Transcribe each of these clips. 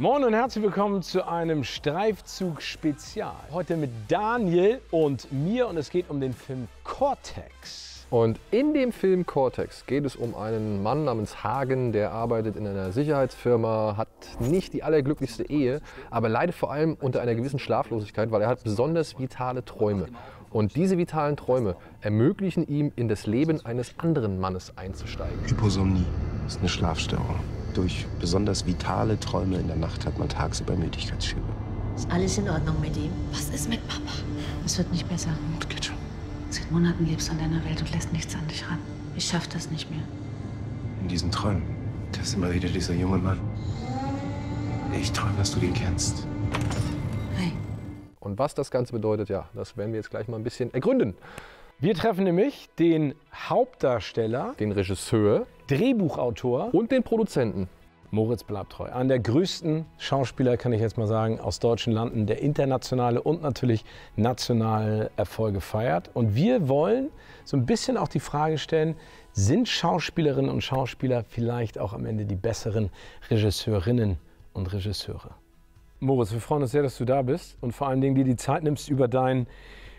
Moin und herzlich willkommen zu einem Streifzug-Spezial. Heute mit Daniel und mir und es geht um den Film Cortex. Und in dem Film Cortex geht es um einen Mann namens Hagen, der arbeitet in einer Sicherheitsfirma, hat nicht die allerglücklichste Ehe, aber leidet vor allem unter einer gewissen Schlaflosigkeit, weil er hat besonders vitale Träume. Und diese vitalen Träume ermöglichen ihm, in das Leben eines anderen Mannes einzusteigen. Hyposomnie ist eine Schlafstörung. Durch besonders vitale Träume in der Nacht hat man tagsüber Müdigkeitsschübe. Ist alles in Ordnung mit ihm? Was ist mit Papa? Es wird nicht besser. Das geht schon. Seit Monaten lebst du an deiner Welt und lässt nichts an dich ran. Ich schaff das nicht mehr. In diesen Träumen, das ist immer wieder dieser junge Mann. Ich träume, dass du den kennst. Hey, Und was das Ganze bedeutet, ja, das werden wir jetzt gleich mal ein bisschen ergründen. Wir treffen nämlich den Hauptdarsteller, Den Regisseur Drehbuchautor und den Produzenten. Moritz bleibt treu. Einen der größten Schauspieler, kann ich jetzt mal sagen, aus deutschen Landen, der internationale und natürlich nationale Erfolge feiert. Und wir wollen so ein bisschen auch die Frage stellen, sind Schauspielerinnen und Schauspieler vielleicht auch am Ende die besseren Regisseurinnen und Regisseure? Moritz, wir freuen uns sehr, dass du da bist und vor allen Dingen dir die Zeit nimmst, über dein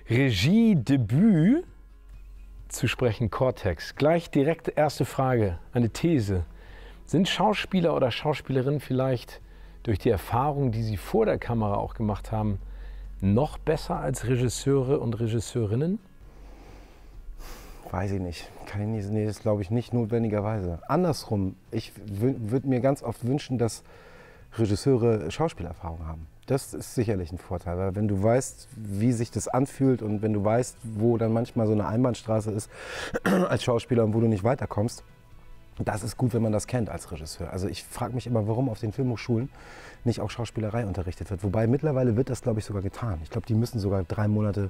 Regiedebüt zu sprechen, Cortex. Gleich direkt erste Frage, eine These. Sind Schauspieler oder Schauspielerinnen vielleicht durch die Erfahrung, die sie vor der Kamera auch gemacht haben, noch besser als Regisseure und Regisseurinnen? Weiß ich nicht. Nicht nee, das glaube ich nicht notwendigerweise. Andersrum, ich würde mir ganz oft wünschen, dass Regisseure Schauspielerfahrung haben. Das ist sicherlich ein Vorteil, weil wenn du weißt, wie sich das anfühlt und wenn du weißt, wo dann manchmal so eine Einbahnstraße ist als Schauspieler und wo du nicht weiterkommst, das ist gut, wenn man das kennt als Regisseur. Also ich frage mich immer, warum auf den Filmhochschulen nicht auch Schauspielerei unterrichtet wird. Wobei mittlerweile wird das, glaube ich, sogar getan. Ich glaube, die müssen sogar drei Monate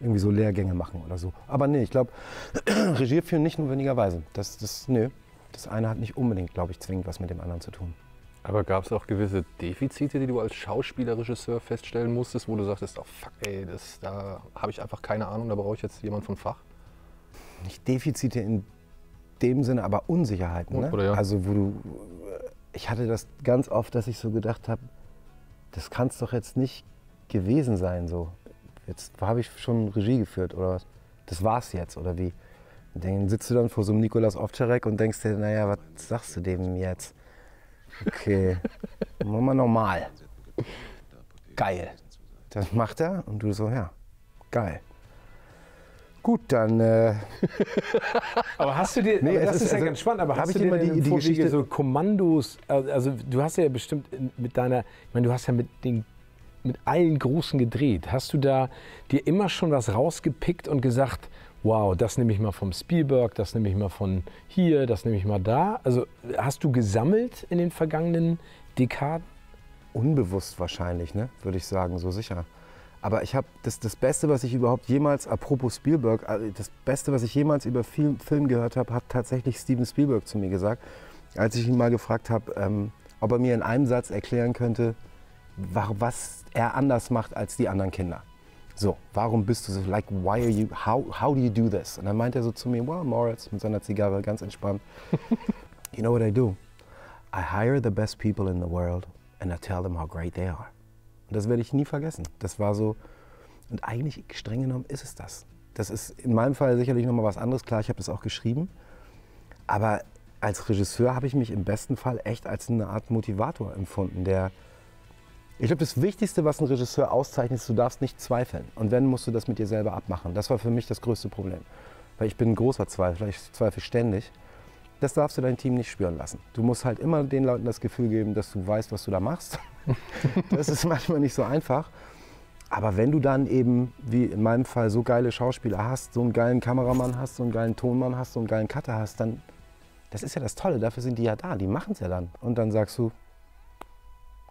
irgendwie so Lehrgänge machen oder so. Aber nee, ich glaube, Regie führen nicht notwendigerweise. Das, das, nö. Das eine hat nicht unbedingt, glaube ich, zwingend was mit dem anderen zu tun. Aber gab es auch gewisse Defizite, die du als Schauspieler, Regisseur feststellen musstest, wo du sagtest, oh fuck, ey, das, da habe ich einfach keine Ahnung, da brauche ich jetzt jemand von Fach? Nicht Defizite in dem Sinne, aber Unsicherheiten. Ne? Oder ja. Also wo du, ich hatte das ganz oft, dass ich so gedacht habe, das kann es doch jetzt nicht gewesen sein. So, jetzt habe ich schon Regie geführt oder was? Das war's jetzt oder wie? Und dann sitzt du dann vor so einem Nikolaus Ovtcharek und denkst dir, naja, was sagst du dem jetzt? Okay, machen wir normal. Geil. Das macht er und du so, ja, geil. Gut, dann äh, Aber hast du dir, Nee, das ist ist, ja also- ganz spannend, aber hast ich du dir denn die- die Geschichte- so Kommandos, also du hast ja bestimmt mit deiner, ich meine, du hast ja mit den mit allen Großen gedreht. Hast du da dir immer schon was rausgepickt und gesagt, wow, das nehme ich mal vom Spielberg, das nehme ich mal von hier, das nehme ich mal da? Also hast du gesammelt in den vergangenen Dekaden? unbewusst wahrscheinlich, ne? würde ich sagen, so sicher. Aber ich habe das, das Beste, was ich überhaupt jemals, apropos Spielberg, äh, das Beste, was ich jemals über Film, Film gehört habe, hat tatsächlich Steven Spielberg zu mir gesagt, als ich ihn mal gefragt habe, ähm, ob er mir in einem Satz erklären könnte, wa- was er anders macht als die anderen Kinder. So, warum bist du so, like, why are you, how, how do you do this? Und dann meint er so zu mir, well, Moritz, mit seiner Zigarre, ganz entspannt, you know what I do? I hire the best people in the world and I tell them how great they are. Und das werde ich nie vergessen. Das war so, und eigentlich streng genommen ist es das. Das ist in meinem Fall sicherlich nochmal was anderes. Klar, ich habe das auch geschrieben. Aber als Regisseur habe ich mich im besten Fall echt als eine Art Motivator empfunden, der ich glaube, das Wichtigste, was ein Regisseur auszeichnet, ist, du darfst nicht zweifeln. Und wenn, musst du das mit dir selber abmachen. Das war für mich das größte Problem. Weil ich bin ein großer Zweifler, ich zweifle ständig. Das darfst du dein Team nicht spüren lassen. Du musst halt immer den Leuten das Gefühl geben, dass du weißt, was du da machst. das ist manchmal nicht so einfach. Aber wenn du dann eben, wie in meinem Fall, so geile Schauspieler hast, so einen geilen Kameramann hast, so einen geilen Tonmann hast, so einen geilen Cutter hast, dann, das ist ja das Tolle, dafür sind die ja da, die machen es ja dann. Und dann sagst du,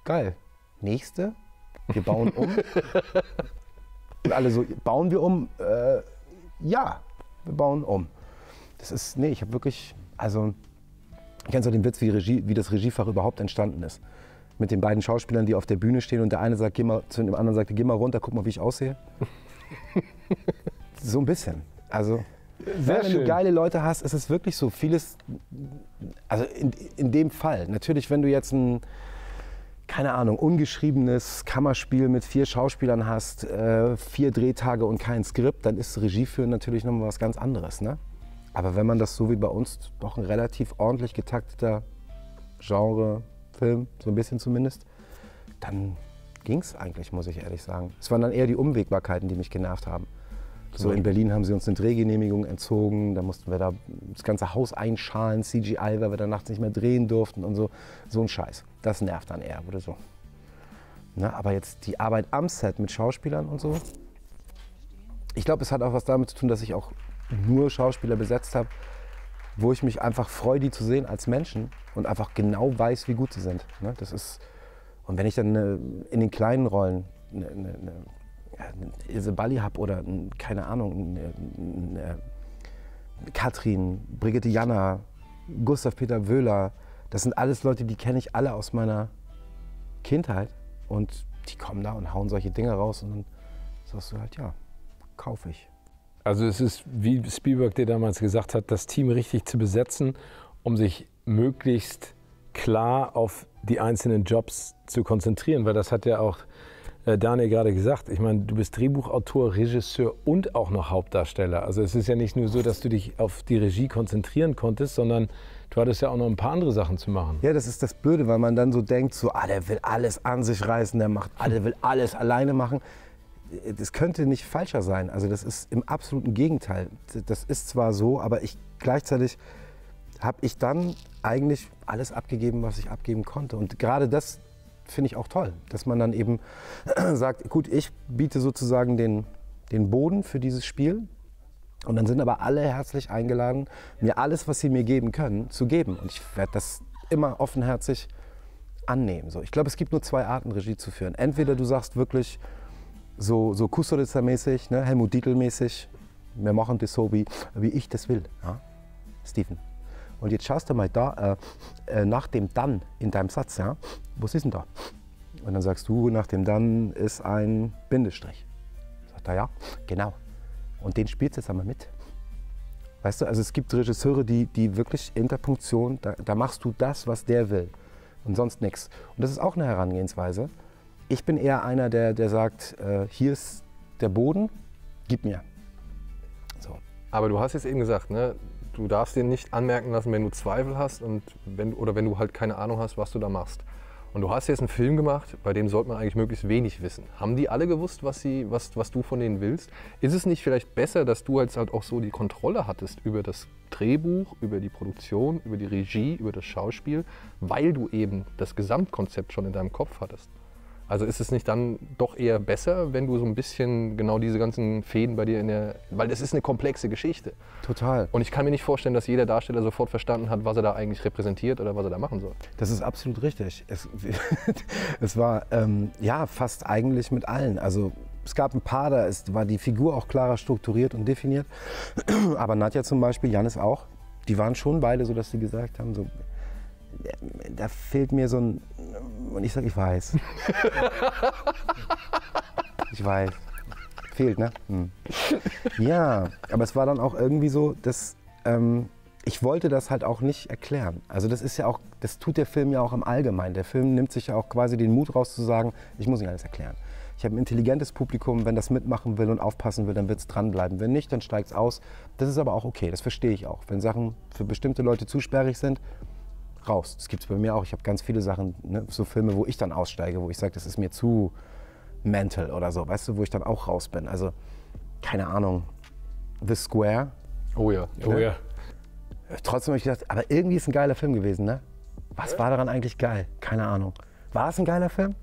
geil, nächste, wir bauen um. Und alle so, bauen wir um? Äh, ja, wir bauen um. Das ist, nee, ich habe wirklich, also, kennst du den Witz, wie, Regie, wie das Regiefach überhaupt entstanden ist? Mit den beiden Schauspielern, die auf der Bühne stehen und der eine sagt, geh mal, zu dem anderen sagt, geh mal runter, guck mal, wie ich aussehe. so ein bisschen. Also, Sehr wenn schön. du geile Leute hast, ist es wirklich so vieles, also in, in dem Fall. Natürlich, wenn du jetzt ein, keine Ahnung, ungeschriebenes Kammerspiel mit vier Schauspielern hast, äh, vier Drehtage und kein Skript, dann ist Regie führen natürlich nochmal was ganz anderes. Ne? Aber wenn man das so wie bei uns, doch ein relativ ordentlich getakteter Genre-Film, so ein bisschen zumindest, dann ging es eigentlich, muss ich ehrlich sagen. Es waren dann eher die Unwägbarkeiten, die mich genervt haben. So in Berlin haben sie uns eine Drehgenehmigung entzogen, da mussten wir da das ganze Haus einschalen, CGI, weil wir dann nachts nicht mehr drehen durften und so. So ein Scheiß. Das nervt dann eher, oder so. Ne, aber jetzt die Arbeit am Set mit Schauspielern und so. Ich glaube, es hat auch was damit zu tun, dass ich auch nur Schauspieler besetzt habe, wo ich mich einfach freue, die zu sehen als Menschen und einfach genau weiß, wie gut sie sind. Ne, das ist, und wenn ich dann äh, in den kleinen Rollen eine, eine, ja, Ilse Balli habe oder keine Ahnung, eine, eine Katrin, Brigitte Janner, Gustav Peter Wöhler, das sind alles Leute, die kenne ich alle aus meiner Kindheit und die kommen da und hauen solche Dinge raus und dann sagst du halt, ja, kaufe ich. Also es ist, wie Spielberg dir damals gesagt hat, das Team richtig zu besetzen, um sich möglichst klar auf die einzelnen Jobs zu konzentrieren, weil das hat ja auch äh, Daniel gerade gesagt. Ich meine, du bist Drehbuchautor, Regisseur und auch noch Hauptdarsteller. Also es ist ja nicht nur so, dass du dich auf die Regie konzentrieren konntest, sondern du hattest ja auch noch ein paar andere Sachen zu machen. Ja, das ist das Blöde, weil man dann so denkt, so, ah, der will alles an sich reißen, der macht alle, will alles alleine machen. Das könnte nicht falscher sein. Also das ist im absoluten Gegenteil. Das ist zwar so, aber ich gleichzeitig habe ich dann eigentlich alles abgegeben, was ich abgeben konnte. Und gerade das finde ich auch toll, dass man dann eben sagt, gut, ich biete sozusagen den, den Boden für dieses Spiel. Und dann sind aber alle herzlich eingeladen, mir alles, was sie mir geben können, zu geben. Und ich werde das immer offenherzig annehmen. So, ich glaube, es gibt nur zwei Arten, Regie zu führen. Entweder du sagst wirklich so, so Kustoritzer-mäßig, ne, Helmut Dietl-mäßig, wir machen das so, wie, wie ich das will. Ja? Steven. Und jetzt schaust du mal da äh, äh, nach dem Dann in deinem Satz, ja, was ist denn da? Und dann sagst du, nach dem Dann ist ein Bindestrich. Sagt er, ja, genau. Und den spielst du jetzt einmal mit. Weißt du, also es gibt Regisseure, die, die wirklich Interpunktion, da, da machst du das, was der will und sonst nichts. Und das ist auch eine Herangehensweise. Ich bin eher einer, der, der sagt, äh, hier ist der Boden, gib mir. So. Aber du hast jetzt eben gesagt, ne, du darfst dir nicht anmerken lassen, wenn du Zweifel hast und wenn, oder wenn du halt keine Ahnung hast, was du da machst. Und du hast jetzt einen Film gemacht, bei dem sollte man eigentlich möglichst wenig wissen. Haben die alle gewusst, was, sie, was, was du von denen willst? Ist es nicht vielleicht besser, dass du jetzt halt auch so die Kontrolle hattest über das Drehbuch, über die Produktion, über die Regie, über das Schauspiel, weil du eben das Gesamtkonzept schon in deinem Kopf hattest? Also ist es nicht dann doch eher besser, wenn du so ein bisschen genau diese ganzen Fäden bei dir in der. Weil das ist eine komplexe Geschichte. Total. Und ich kann mir nicht vorstellen, dass jeder Darsteller sofort verstanden hat, was er da eigentlich repräsentiert oder was er da machen soll. Das ist absolut richtig. Es, es war ähm, ja fast eigentlich mit allen. Also es gab ein paar, da ist, war die Figur auch klarer strukturiert und definiert. Aber Nadja zum Beispiel, Janis auch, die waren schon beide so, dass sie gesagt haben, so, da fehlt mir so ein. Und ich sage, ich weiß. ich weiß. Fehlt, ne? Hm. Ja, aber es war dann auch irgendwie so, dass ähm, ich wollte das halt auch nicht erklären. Also das ist ja auch, das tut der Film ja auch im Allgemeinen. Der Film nimmt sich ja auch quasi den Mut raus zu sagen, ich muss nicht alles erklären. Ich habe ein intelligentes Publikum, wenn das mitmachen will und aufpassen will, dann wird es dranbleiben. Wenn nicht, dann steigt es aus. Das ist aber auch okay, das verstehe ich auch. Wenn Sachen für bestimmte Leute zu sperrig sind, raus. Das gibt es bei mir auch. Ich habe ganz viele Sachen, ne, so Filme, wo ich dann aussteige, wo ich sage, das ist mir zu mental oder so, weißt du, wo ich dann auch raus bin. Also, keine Ahnung, The Square. Oh ja. Oh ne? ja. Trotzdem habe ich gedacht, aber irgendwie ist ein geiler Film gewesen, ne? Was war daran eigentlich geil? Keine Ahnung. War es ein geiler Film?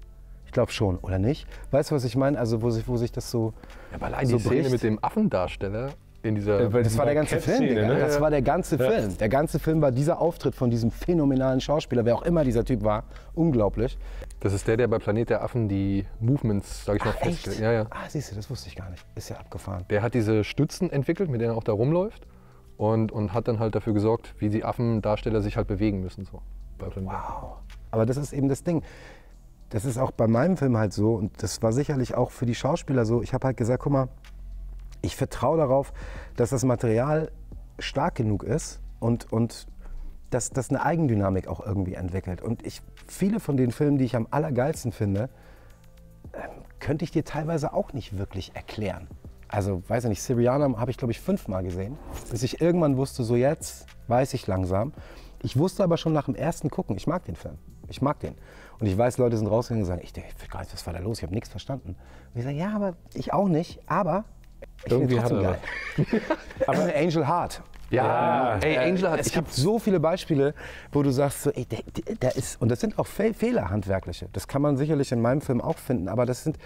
Ich glaube schon, oder nicht? Weißt du, was ich meine? Also, wo sich, wo sich das so. Ja, aber allein so die Szene bricht. mit dem Affendarsteller in dieser. Ja, das war der ganze Film, Digga. Ne? Das war der ganze ja. Film. Der ganze Film war dieser Auftritt von diesem phänomenalen Schauspieler, wer auch immer dieser Typ war. Unglaublich. Das ist der, der bei Planet der Affen die Movements, sag ich mal, festgelegt. Ja, ja. Ah, siehst du, das wusste ich gar nicht. Ist ja abgefahren. Der hat diese Stützen entwickelt, mit denen er auch da rumläuft. Und, und hat dann halt dafür gesorgt, wie die Affendarsteller sich halt bewegen müssen. So, wow. Aber das ist eben das Ding. Das ist auch bei meinem Film halt so und das war sicherlich auch für die Schauspieler so. Ich habe halt gesagt, guck mal, ich vertraue darauf, dass das Material stark genug ist und, und dass das eine Eigendynamik auch irgendwie entwickelt. Und ich, viele von den Filmen, die ich am allergeilsten finde, ähm, könnte ich dir teilweise auch nicht wirklich erklären. Also, weiß ich nicht, Syriana habe ich, glaube ich, fünfmal gesehen, bis ich irgendwann wusste, so jetzt weiß ich langsam. Ich wusste aber schon nach dem ersten Gucken, ich mag den Film. Ich mag den. Und ich weiß, Leute sind rausgegangen und sagen, ich, ich nicht, was war da los? Ich habe nichts verstanden. Und ich sage, ja, aber ich auch nicht. Aber ich Irgendwie hat geil. aber Angel Heart. Ja, ey, Angel hat. Es gibt so viele Beispiele, wo du sagst, so, ey, der, der, der ist, und das sind auch Fe Fehler handwerkliche. Das kann man sicherlich in meinem Film auch finden, aber das, sind,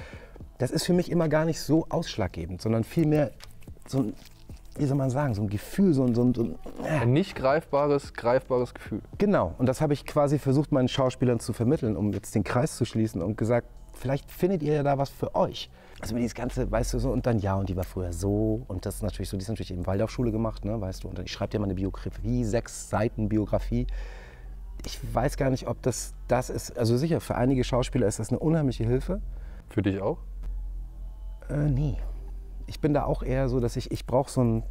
das ist für mich immer gar nicht so ausschlaggebend, sondern vielmehr so ein, wie soll man sagen, so ein Gefühl, so ein, so ein, so ein ein nicht greifbares, greifbares Gefühl. Genau, und das habe ich quasi versucht, meinen Schauspielern zu vermitteln, um jetzt den Kreis zu schließen und gesagt, vielleicht findet ihr ja da was für euch. Also dieses ganze, weißt du, so, und dann, ja, und die war früher so, und das ist natürlich so, die ist natürlich eben Waldorfschule gemacht, ne, weißt du, und ich schreibe dir mal eine Biografie, sechs Seiten Biografie. Ich weiß gar nicht, ob das das ist, also sicher, für einige Schauspieler ist das eine unheimliche Hilfe. Für dich auch? Äh, nee. Ich bin da auch eher so, dass ich, ich brauche so ein,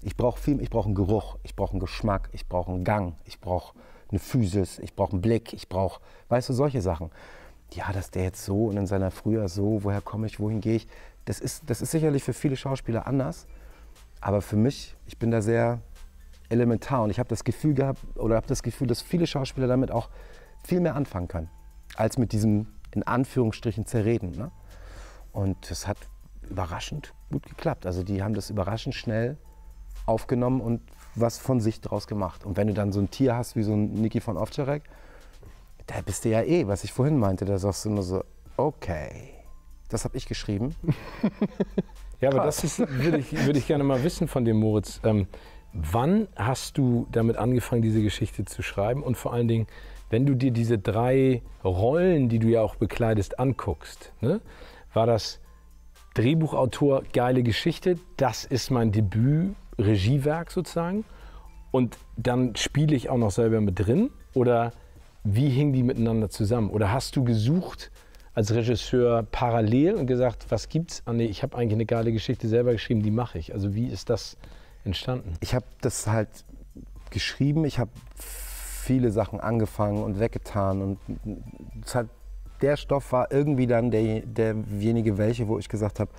ich brauche viel, ich brauche einen Geruch, ich brauche einen Geschmack, ich brauche einen Gang, ich brauche eine Physis, ich brauche einen Blick, ich brauche, weißt du, solche Sachen. Ja, dass der jetzt so und in seiner Früher so, woher komme ich, wohin gehe ich, das ist, das ist sicherlich für viele Schauspieler anders. Aber für mich, ich bin da sehr elementar und ich habe das Gefühl gehabt, oder habe das Gefühl, dass viele Schauspieler damit auch viel mehr anfangen können, als mit diesem, in Anführungsstrichen, Zerreden. Ne? Und das hat überraschend gut geklappt. Also die haben das überraschend schnell aufgenommen und was von sich draus gemacht. Und wenn du dann so ein Tier hast wie so ein Niki von Ovtcharek, da bist du ja eh, was ich vorhin meinte, da sagst du nur so, okay, das habe ich geschrieben. Ja, aber das ist, würde ich, würde ich gerne mal wissen von dir, Moritz. Ähm, wann hast du damit angefangen, diese Geschichte zu schreiben? Und vor allen Dingen, wenn du dir diese drei Rollen, die du ja auch bekleidest, anguckst, ne? war das Drehbuchautor, geile Geschichte, das ist mein Debüt, Regiewerk sozusagen. Und dann spiele ich auch noch selber mit drin? Oder wie hingen die miteinander zusammen? Oder hast du gesucht als Regisseur parallel und gesagt, was gibt's? Ah, nee, ich habe eigentlich eine geile Geschichte selber geschrieben, die mache ich. Also wie ist das entstanden? Ich habe das halt geschrieben, ich habe viele Sachen angefangen und weggetan und hat, der Stoff war irgendwie dann der, derjenige welche, wo ich gesagt habe,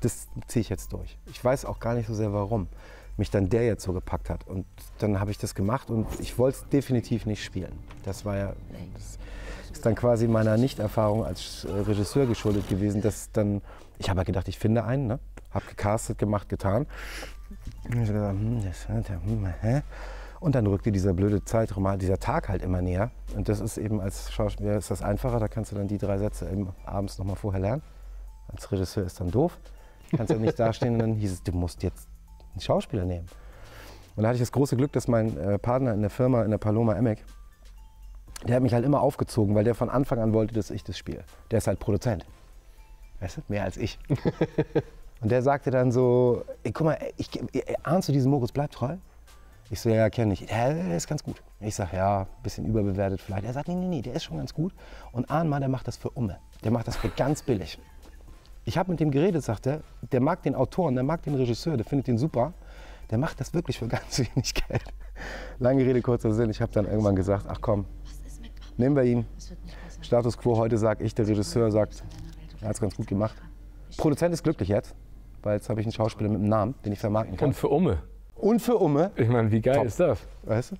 das ziehe ich jetzt durch. Ich weiß auch gar nicht so sehr warum mich dann der jetzt so gepackt hat. Und dann habe ich das gemacht und ich wollte es definitiv nicht spielen. Das war ja, das ist dann quasi meiner Nichterfahrung als äh, Regisseur geschuldet gewesen, dass dann, ich habe ja gedacht, ich finde einen, ne? habe gecastet, gemacht, getan. Und, gedacht, hm, das, hm, und dann rückte dieser blöde Zeitraum, dieser Tag halt immer näher. Und das ist eben als Schauspieler ist das einfacher, da kannst du dann die drei Sätze eben abends noch mal vorher lernen. Als Regisseur ist dann doof. Kannst ja nicht dastehen und dann hieß es, du musst jetzt einen Schauspieler nehmen. Und da hatte ich das große Glück, dass mein äh, Partner in der Firma, in der Paloma Emek, der hat mich halt immer aufgezogen, weil der von Anfang an wollte, dass ich das spiele. Der ist halt Produzent. Weißt du, mehr als ich. Und der sagte dann so, ey, guck mal, ich, ahnst du diesen Moritz bleibt treu? Ich so, ja, kenne ich. Ja, der ist ganz gut. Ich sag, ja, bisschen überbewertet vielleicht. Er sagt, nee, nee, nee, der ist schon ganz gut. Und ahn mal, der macht das für Umme. Der macht das für ganz billig. Ich habe mit dem geredet, sagt er. Der mag den Autoren, der mag den Regisseur, der findet den super. Der macht das wirklich für ganz wenig Geld. Lange Rede, kurzer Sinn. Ich habe dann irgendwann gesagt, ach komm, nehmen wir ihn. Status quo, heute sage ich, der Regisseur sagt, er hat es ganz gut gemacht. Produzent ist glücklich jetzt, weil jetzt habe ich einen Schauspieler mit einem Namen, den ich vermarkten kann. Und für Umme. Und für Umme, Ich meine, wie geil Top. ist das? weißt du?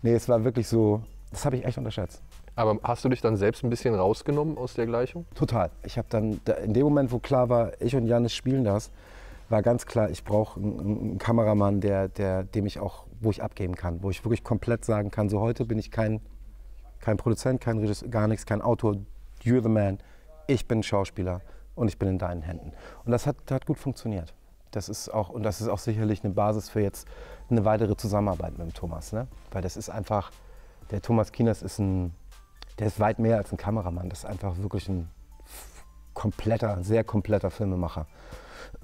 Nee, es war wirklich so, das habe ich echt unterschätzt. Aber hast du dich dann selbst ein bisschen rausgenommen aus der Gleichung? Total. Ich habe dann, da- in dem Moment, wo klar war, ich und Janis spielen das, war ganz klar, ich brauche einen, einen Kameramann, der, der, dem ich auch, wo ich abgeben kann, wo ich wirklich komplett sagen kann, so heute bin ich kein, kein Produzent, kein Regisseur, gar nichts, kein Autor, you're the man, ich bin Schauspieler und ich bin in deinen Händen. Und das hat, hat gut funktioniert. Das ist auch, und das ist auch sicherlich eine Basis für jetzt eine weitere Zusammenarbeit mit dem Thomas, ne? Weil das ist einfach, der Thomas Kieners ist ein, der ist weit mehr als ein Kameramann. Das ist einfach wirklich ein kompletter, sehr kompletter Filmemacher.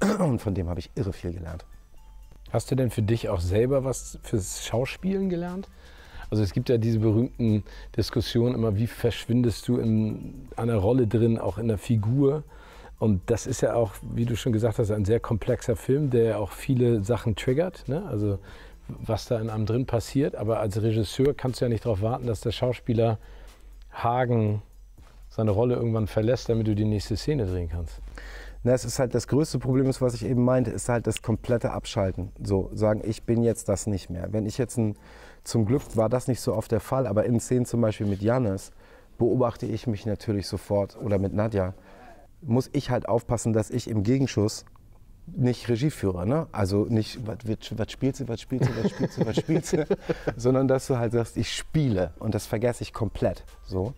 Und von dem habe ich irre viel gelernt. Hast du denn für dich auch selber was fürs Schauspielen gelernt? Also es gibt ja diese berühmten Diskussionen immer, wie verschwindest du in einer Rolle drin, auch in der Figur. Und das ist ja auch, wie du schon gesagt hast, ein sehr komplexer Film, der ja auch viele Sachen triggert. Ne? Also was da in einem drin passiert. Aber als Regisseur kannst du ja nicht darauf warten, dass der Schauspieler Hagen seine Rolle irgendwann verlässt, damit du die nächste Szene drehen kannst. Na, es ist halt das größte Problem, ist, was ich eben meinte, ist halt das komplette Abschalten. So sagen, ich bin jetzt das nicht mehr. Wenn ich jetzt ein, zum Glück war das nicht so oft der Fall, aber in Szenen zum Beispiel mit Janis beobachte ich mich natürlich sofort oder mit Nadja, muss ich halt aufpassen, dass ich im Gegenschuss nicht Regie führe, ne? Also nicht, was, spielt sie, was spielt sie, was spielt sie, was spielt sie, sondern dass du halt sagst, ich spiele und das vergesse ich komplett. So.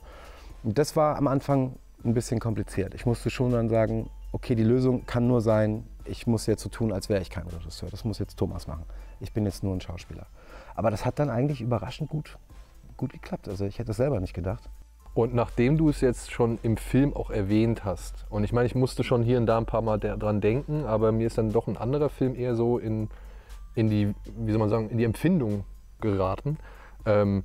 Und das war am Anfang ein bisschen kompliziert. Ich musste schon dann sagen, okay, die Lösung kann nur sein, ich muss jetzt so tun, als wäre ich kein Regisseur. Das muss jetzt Thomas machen. Ich bin jetzt nur ein Schauspieler. Aber das hat dann eigentlich überraschend gut, gut geklappt. Also ich hätte es selber nicht gedacht. Und nachdem du es jetzt schon im Film auch erwähnt hast, und ich meine, ich musste schon hier und da ein paar Mal dran denken, aber mir ist dann doch ein anderer Film eher so in, in die, wie soll man sagen, in die Empfindung geraten. Ähm,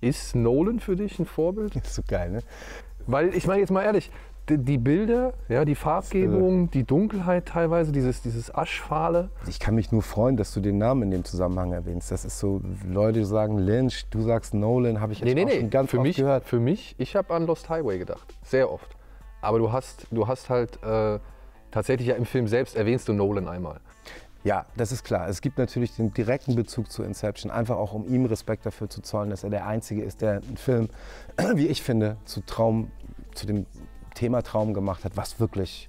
ist Nolan für dich ein Vorbild? Das ist so geil, ne? Weil ich meine jetzt mal ehrlich, die, Bilder, ja, die Farbgebung, die Dunkelheit teilweise, dieses, dieses Aschfahle. Ich kann mich nur freuen, dass du den Namen in dem Zusammenhang erwähnst. Das ist so, Leute sagen Lynch, du sagst Nolan, habe ich jetzt Nee, nee, nee. schon ganz für oft mich, gehört. Für mich, ich habe an Lost Highway gedacht. Sehr oft. Aber du hast, du hast halt äh, tatsächlich ja im Film selbst erwähnst du Nolan einmal. Ja, das ist klar. Es gibt natürlich den direkten Bezug zu Inception, einfach auch um ihm Respekt dafür zu zollen, dass er der Einzige ist, der einen Film, wie ich finde, zu Traum, zu dem Thema Traum gemacht hat, was wirklich,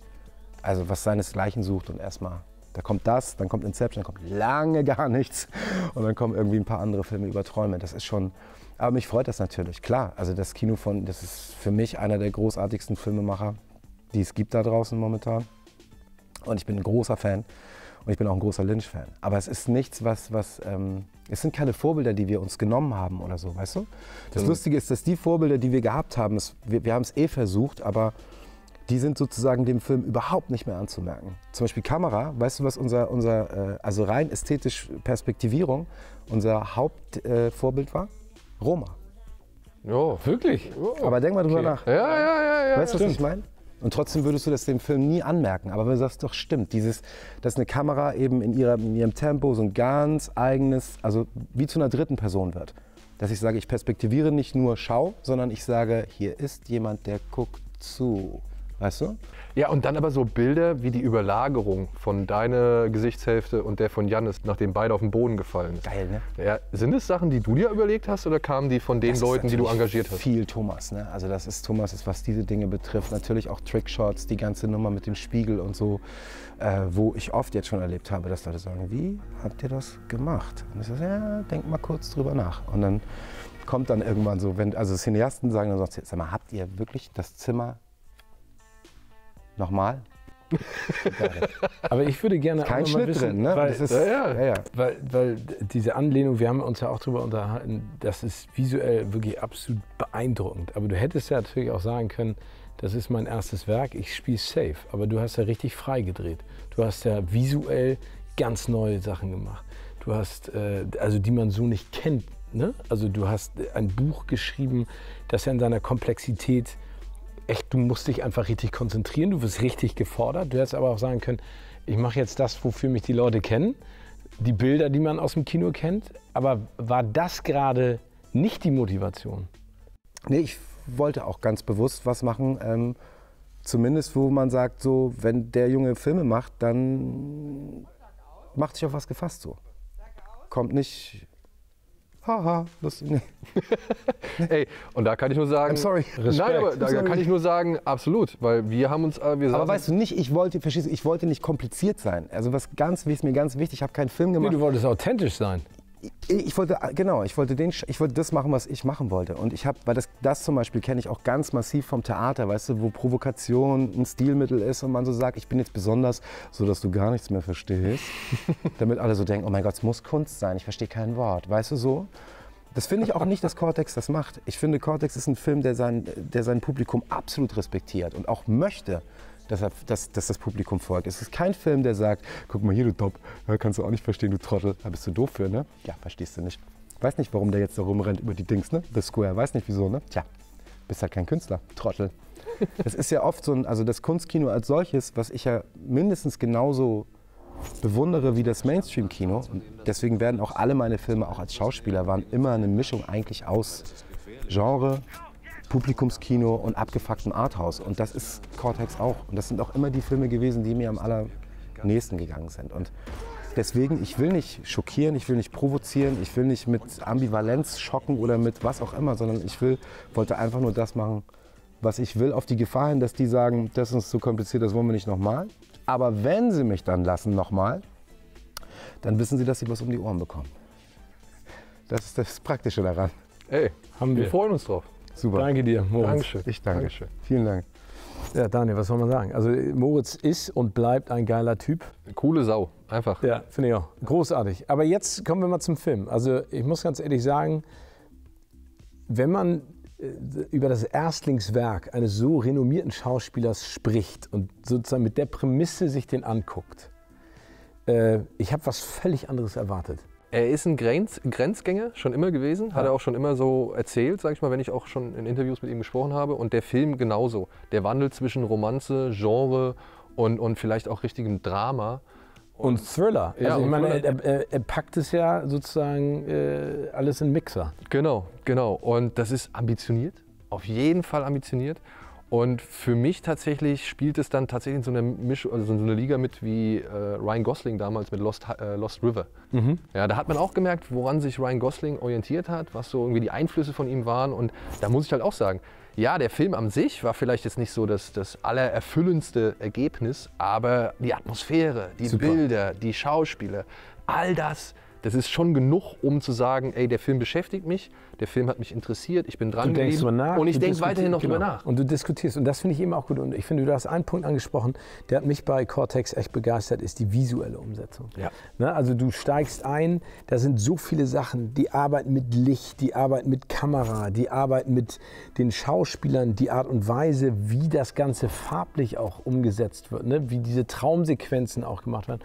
also was seinesgleichen sucht und erstmal, da kommt das, dann kommt Inception, dann kommt lange gar nichts und dann kommen irgendwie ein paar andere Filme über Träume. Das ist schon, aber mich freut das natürlich, klar. Also das Kino von, das ist für mich einer der großartigsten Filmemacher, die es gibt da draußen momentan. Und ich bin ein großer Fan. Und ich bin auch ein großer Lynch-Fan. Aber es ist nichts, was, was ähm, es sind keine Vorbilder, die wir uns genommen haben oder so, weißt du? Das Mhm. Lustige ist, dass die Vorbilder, die wir gehabt haben, es, wir, wir haben es eh versucht, aber die sind sozusagen dem Film überhaupt nicht mehr anzumerken. Zum Beispiel Kamera, weißt du, was unser, unser äh, also rein ästhetisch Perspektivierung, unser Hauptvorbild äh, war? Roma. Ja, Wirklich? Aber denk mal drüber nach. Ja, ja, ja, ja. Weißt du, was ich meine? Und trotzdem würdest du das dem Film nie anmerken. Aber wenn du sagst, doch stimmt, dieses, dass eine Kamera eben in, ihrer, in ihrem Tempo so ein ganz eigenes, also wie zu einer dritten Person wird. Dass ich sage, ich perspektiviere nicht nur Schau, sondern ich sage, hier ist jemand, der guckt zu. Weißt du? Ja, und dann aber so Bilder wie die Überlagerung von deiner Gesichtshälfte und der von Jannis, nachdem beide auf den Boden gefallen ist. Geil, ne? Ja, sind es Sachen, die du dir überlegt hast oder kamen die von den Das Leuten, die du engagiert hast? Viel Thomas, ne? Also das ist Thomas, ist, was diese Dinge betrifft. Natürlich auch Trickshots, die ganze Nummer mit dem Spiegel und so, äh, wo ich oft jetzt schon erlebt habe, dass Leute sagen, wie habt ihr das gemacht? Und ich sage, ja, denk mal kurz drüber nach. Und dann kommt dann irgendwann so, wenn, also Cineasten sagen dann so, sag mal, habt ihr wirklich das Zimmer nochmal? Aber ich würde gerne Kein Schnitt wissen, drin, ne? Weil, das ist, ja, ja. ja, ja. weil, weil diese Anlehnung, wir haben uns ja auch darüber unterhalten, das ist visuell wirklich absolut beeindruckend. Aber du hättest ja natürlich auch sagen können, das ist mein erstes Werk, ich spiele safe. Aber du hast ja richtig frei gedreht. Du hast ja visuell ganz neue Sachen gemacht. Du hast, äh, also die man so nicht kennt. Ne? Also du hast ein Buch geschrieben, das ja in seiner Komplexität echt, du musst dich einfach richtig konzentrieren, du wirst richtig gefordert. Du hättest aber auch sagen können, ich mache jetzt das, wofür mich die Leute kennen, die Bilder, die man aus dem Kino kennt. Aber war das gerade nicht die Motivation? Nee, ich wollte auch ganz bewusst was machen. Ähm, zumindest, wo man sagt, so, wenn der Junge Filme macht, dann macht sich auf was gefasst so. Kommt nicht. Haha, lustig. Nee. Ey, und da kann ich nur sagen. I'm sorry. Nein, aber da Sorry. kann ich nur sagen, absolut. Weil wir haben uns. äh, Wir Aber weißt du nicht, ich wollte, verstehst ich wollte nicht kompliziert sein. Also was ganz, wie ist mir ganz wichtig, ich habe keinen Film Nee, gemacht. du wolltest authentisch sein. Ich, wollte, genau, ich wollte, den, ich wollte das machen, was ich machen wollte. Und ich habe, weil das, das zum Beispiel kenne ich auch ganz massiv vom Theater, weißt du, wo Provokation ein Stilmittel ist und man so sagt, ich bin jetzt besonders, so dass du gar nichts mehr verstehst. damit alle so denken, oh mein Gott, es muss Kunst sein, ich verstehe kein Wort, weißt du so? Das finde ich auch nicht, dass Cortex das macht. Ich finde, Cortex ist ein Film, der sein, der sein Publikum absolut respektiert und auch möchte, dass, er, dass, dass das Publikum folgt. Es ist kein Film, der sagt, guck mal hier, du Top, kannst du auch nicht verstehen, du Trottel. Da bist du doof für, ne? Ja, verstehst du nicht. Weiß nicht, warum der jetzt da rumrennt über die Dings, ne? The Square, weiß nicht wieso, ne? Tja, bist halt kein Künstler, Trottel. Das ist ja oft so ein, also das Kunstkino als solches, was ich ja mindestens genauso bewundere wie das Mainstream-Kino. Deswegen werden auch alle meine Filme, auch als Schauspieler, waren immer eine Mischung eigentlich aus Genre, Publikumskino und abgefucktem Arthouse. Und das ist Cortex auch. Und das sind auch immer die Filme gewesen, die mir am allernächsten gegangen sind. Und deswegen, ich will nicht schockieren, ich will nicht provozieren, ich will nicht mit Ambivalenz schocken oder mit was auch immer, sondern ich will, wollte einfach nur das machen, was ich will, auf die Gefahr hin, dass die sagen, das ist uns zu kompliziert, das wollen wir nicht nochmal. Aber wenn sie mich dann lassen nochmal, dann wissen sie, dass sie was um die Ohren bekommen. Das ist das Praktische daran. Ey, Haben wir wir. freuen uns drauf. Super. Danke dir, Moritz. Dankeschön. Ich danke. Dankeschön. Vielen Dank. Ja, Daniel, was soll man sagen? Also Moritz ist und bleibt ein geiler Typ. Coole Sau, einfach. Ja, finde ich auch. Großartig. Aber jetzt kommen wir mal zum Film. Also ich muss ganz ehrlich sagen, wenn man äh, über das Erstlingswerk eines so renommierten Schauspielers spricht und sozusagen mit der Prämisse sich den anguckt, äh, ich habe was völlig anderes erwartet. Er ist ein Grenz, Grenzgänger, schon immer gewesen. Hat er auch schon immer so erzählt, sag ich mal, wenn ich auch schon in Interviews mit ihm gesprochen habe. Und der Film genauso. Der Wandel zwischen Romanze, Genre und, und vielleicht auch richtigem Drama. Und Thriller. Ja, also ich und meine, er, er, er packt es ja sozusagen äh, alles in Mixer. Genau, genau. Und das ist ambitioniert, auf jeden Fall ambitioniert. Und für mich tatsächlich spielt es dann tatsächlich in so einer Misch also so eine Liga mit wie äh, Ryan Gosling damals mit Lost, äh, Lost River. Ja, da hat man auch gemerkt, woran sich Ryan Gosling orientiert hat, was so irgendwie die Einflüsse von ihm waren. Und da muss ich halt auch sagen, ja, der Film an sich war vielleicht jetzt nicht so das, das allererfüllendste Ergebnis, aber die Atmosphäre, die Super. Bilder, die Schauspieler, all das, das ist schon genug, um zu sagen, ey, der Film beschäftigt mich, der Film hat mich interessiert, ich bin dran Du denkst geblieben drüber nach. und ich denke weiterhin noch genau. drüber nach. Und du diskutierst. Und das finde ich eben auch gut. Und ich finde, du hast einen Punkt angesprochen, der hat mich bei Cortex echt begeistert, ist die visuelle Umsetzung. Ja. Ne, also du steigst ein, da sind so viele Sachen, die arbeiten mit Licht, die arbeiten mit Kamera, die arbeiten mit den Schauspielern, die Art und Weise, wie das Ganze farblich auch umgesetzt wird, ne? wie diese Traumsequenzen auch gemacht werden.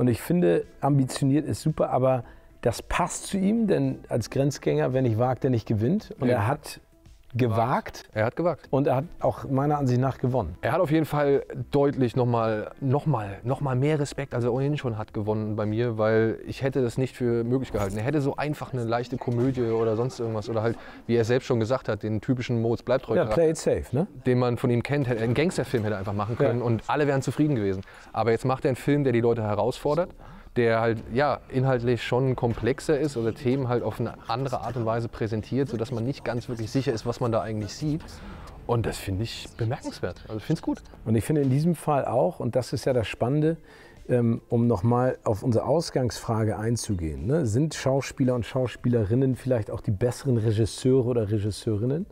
Und ich finde, ambitioniert ist super, aber das passt zu ihm, denn als Grenzgänger, wer nicht wagt, der nicht gewinnt. Und Ja. er hat gewagt Er hat gewagt. und er hat auch meiner Ansicht nach gewonnen. Er hat auf jeden Fall deutlich nochmal noch mal, noch mal mehr Respekt, als er ohnehin schon hat, gewonnen bei mir, weil ich hätte das nicht für möglich gehalten. Er hätte so einfach eine leichte Komödie oder sonst irgendwas oder halt, wie er selbst schon gesagt hat, den typischen Moritz bleibt treu Ja, play it safe, ne? den man von ihm kennt. Hätte, einen Gangsterfilm hätte er einfach machen können Ja. und alle wären zufrieden gewesen. Aber jetzt macht er einen Film, der die Leute herausfordert, der halt ja inhaltlich schon komplexer ist oder Themen halt auf eine andere Art und Weise präsentiert, sodass man nicht ganz wirklich sicher ist, was man da eigentlich sieht. Und das finde ich bemerkenswert. Also ich finde es gut. Und ich finde in diesem Fall auch, und das ist ja das Spannende, ähm, um nochmal auf unsere Ausgangsfrage einzugehen, ne? sind Schauspieler und Schauspielerinnen vielleicht auch die besseren Regisseure oder Regisseurinnen?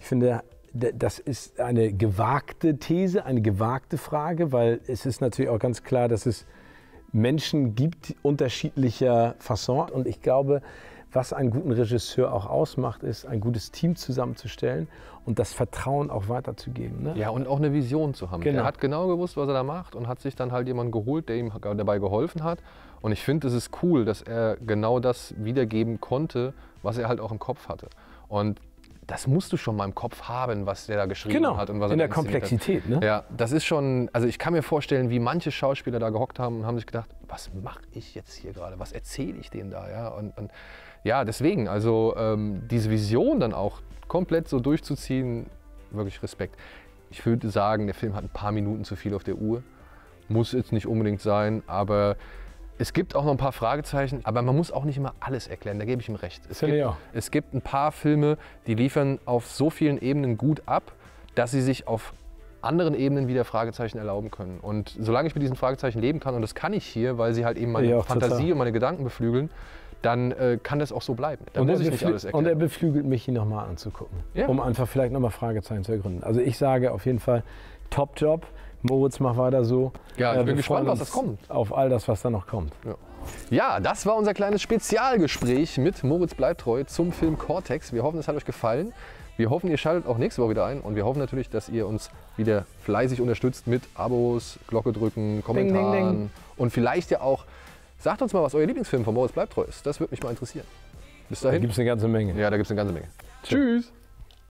Ich finde, das ist eine gewagte These, eine gewagte Frage, weil es ist natürlich auch ganz klar, dass es Menschen gibt unterschiedlicher Fasson. Und ich glaube, was einen guten Regisseur auch ausmacht, ist, ein gutes Team zusammenzustellen und das Vertrauen auch weiterzugeben. Ne? Ja, und auch eine Vision zu haben. Genau. Er hat genau gewusst, was er da macht und hat sich dann halt jemanden geholt, der ihm dabei geholfen hat. Und ich finde, es ist cool, dass er genau das wiedergeben konnte, was er halt auch im Kopf hatte. Und das musst du schon mal im Kopf haben, was der da geschrieben Genau, hat und was in er der inszeniert hat. Komplexität. Ne? Ja, das ist schon, also ich kann mir vorstellen, wie manche Schauspieler da gehockt haben und haben sich gedacht, was mache ich jetzt hier gerade, was erzähle ich denen da, ja, und, und ja, deswegen, also ähm, diese Vision dann auch komplett so durchzuziehen, wirklich Respekt. Ich würde sagen, der Film hat ein paar Minuten zu viel auf der Uhr, muss jetzt nicht unbedingt sein, aber es gibt auch noch ein paar Fragezeichen, aber man muss auch nicht immer alles erklären, da gebe ich ihm recht. Es gibt, es gibt ein paar Filme, die liefern auf so vielen Ebenen gut ab, dass sie sich auf anderen Ebenen wieder Fragezeichen erlauben können. Und solange ich mit diesen Fragezeichen leben kann, und das kann ich hier, weil sie halt eben meine Ja, Fantasie total. und meine Gedanken beflügeln, dann äh, kann das auch so bleiben. Da Und muss er, ich nicht alles und erklären. er beflügelt mich, ihn nochmal anzugucken, Ja. um einfach vielleicht nochmal Fragezeichen zu ergründen. Also ich sage auf jeden Fall, Top-Job. Moritz, mach weiter so. Ja, ich Äh, bin gespannt, was das kommt. Auf all das, was da noch kommt. Ja, das war unser kleines Spezialgespräch mit Moritz Bleibtreu zum Film Cortex. Wir hoffen, es hat euch gefallen. Wir hoffen, ihr schaltet auch nächste Woche wieder ein und wir hoffen natürlich, dass ihr uns wieder fleißig unterstützt mit Abos, Glocke drücken, Kommentaren ding, ding. und vielleicht ja auch, sagt uns mal, was euer Lieblingsfilm von Moritz Bleibtreu ist. Das würde mich mal interessieren. Bis Da dahin. gibt es eine ganze Menge. Ja, da gibt es eine ganze Menge. Tschüss.